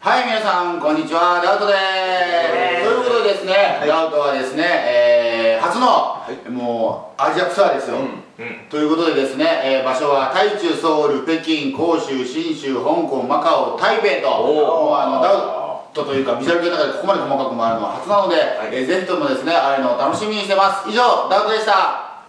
はい、皆さん、こんにちは、ダウトです。ということでですね、ダウトはですね、えー初の、もう、アジアツアーですよ。ということでですね、えー場所は台中、ソウル、北京、広州、信州、香港、マカオ、台北と、もうあのダウトというか、ビジュアル系の中でここまで細かく回るのは初なので、えーぜひともですね、あれのを楽しみにしてます。以上、ダウトでした。